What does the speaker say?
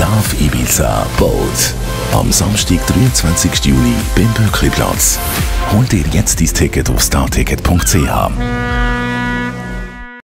Love Ibiza Bold. Am Samstag, 23. Juli beim Böckliplatz. Hol dir jetzt dein Ticket auf starticket.ch.